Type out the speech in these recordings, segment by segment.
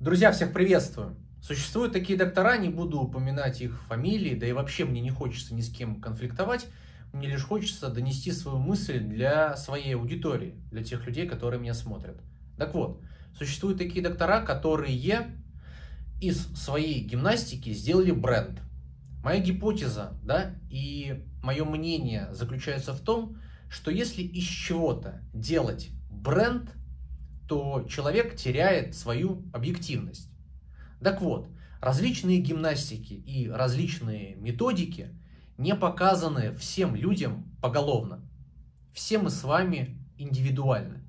Друзья, всех приветствую! Существуют такие доктора, не буду упоминать их фамилии, да и вообще мне не хочется ни с кем конфликтовать, мне лишь хочется донести свою мысль для своей аудитории, для тех людей, которые меня смотрят. Так вот, существуют такие доктора, которые из своей гимнастики сделали бренд. Моя гипотеза, да, и мое мнение заключается в том, что если из чего-то делать бренд, то человек теряет свою объективность. Так вот, различные гимнастики и различные методики не показаны всем людям поголовно. Все мы с вами индивидуальны.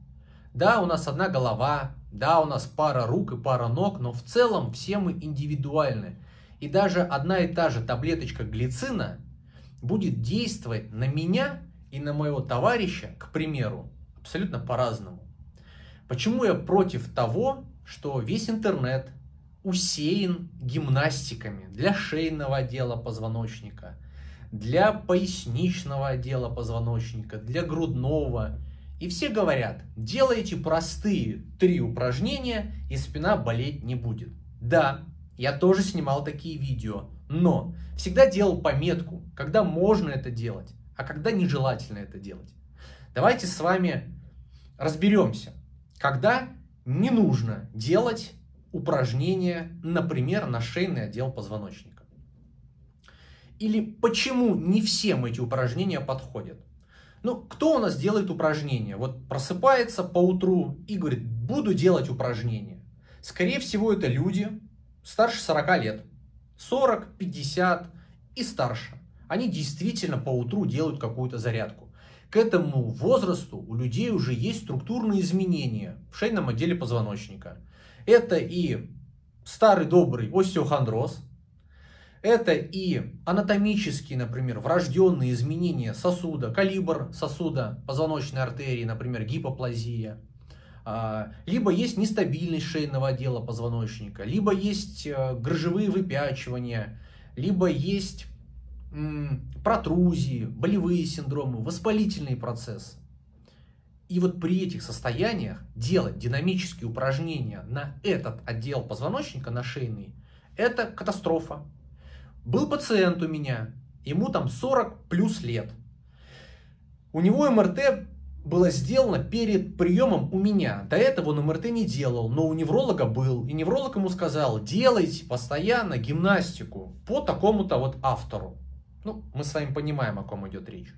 Да, у нас одна голова, да, у нас пара рук и пара ног, но в целом все мы индивидуальны. И даже одна и та же таблеточка глицина будет действовать на меня и на моего товарища, к примеру, абсолютно по-разному. Почему я против того, что весь интернет усеян гимнастиками для шейного отдела позвоночника, для поясничного отдела позвоночника, для грудного. И все говорят, делайте простые три упражнения, и спина болеть не будет. Да, я тоже снимал такие видео, но всегда делал пометку, когда можно это делать, а когда нежелательно это делать. Давайте с вами разберемся, когда не нужно делать упражнения, например, на шейный отдел позвоночника. Или почему не всем эти упражнения подходят. Ну, кто у нас делает упражнения? Вот просыпается по утру и говорит, буду делать упражнения. Скорее всего, это люди старше 40 лет. 40, 50 и старше. Они действительно по утру делают какую-то зарядку. К этому возрасту у людей уже есть структурные изменения в шейном отделе позвоночника. Это и старый добрый остеохондроз, это и анатомические, например, врожденные изменения сосуда, калибр сосуда, позвоночной артерии, например, гипоплазия. А, либо есть нестабильность шейного отдела позвоночника, либо есть э, грыжевые выпячивания, либо есть протрузии, болевые синдромы, воспалительные процессы. И вот при этих состояниях делать динамические упражнения на этот отдел позвоночника, на шейный, это катастрофа. Был пациент у меня, ему там 40 плюс лет. У него МРТ было сделано перед приемом у меня. До этого он МРТ не делал, но у невролога был. И невролог ему сказал, делайте постоянно гимнастику по такому-то вот автору. Ну, мы с вами понимаем, о ком идет речь.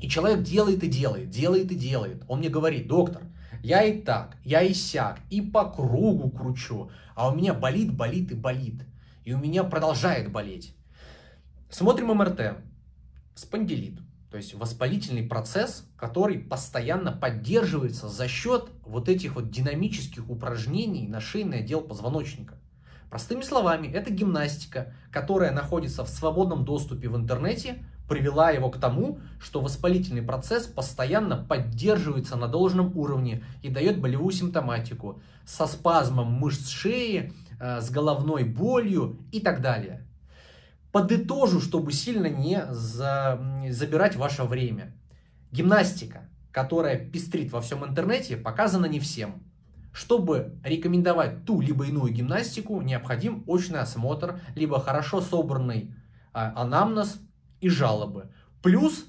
И человек делает и делает, делает и делает. Он мне говорит, доктор, я и так, я и сяк, и по кругу кручу, а у меня болит, болит и болит. И у меня продолжает болеть. Смотрим МРТ. Спондилит. То есть воспалительный процесс, который постоянно поддерживается за счет вот этих вот динамических упражнений на шейный отдел позвоночника. Простыми словами, это гимнастика, которая находится в свободном доступе в интернете, привела его к тому, что воспалительный процесс постоянно поддерживается на должном уровне и дает болевую симптоматику со спазмом мышц шеи, э, с головной болью и так далее. Подытожу, чтобы сильно не за... забирать ваше время. Гимнастика, которая пестрит во всем интернете, показана не всем. Чтобы рекомендовать ту либо иную гимнастику, необходим очный осмотр, либо хорошо собранный а, анамнез и жалобы. Плюс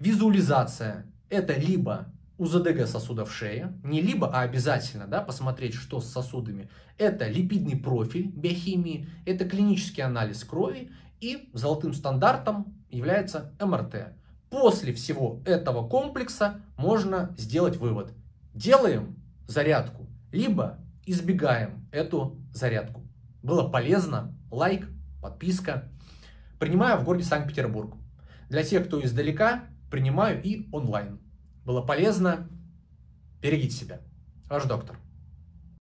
визуализация. Это либо УЗДГ сосудов шеи, не либо, а обязательно, да, посмотреть, что с сосудами. Это липидный профиль биохимии, это клинический анализ крови и золотым стандартом является МРТ. После всего этого комплекса можно сделать вывод. Делаем зарядку, либо избегаем эту зарядку. Было полезно, лайк, подписка. Принимаю в городе Санкт-Петербург. Для тех, кто издалека, принимаю и онлайн. Было полезно. Берегите себя. Ваш доктор.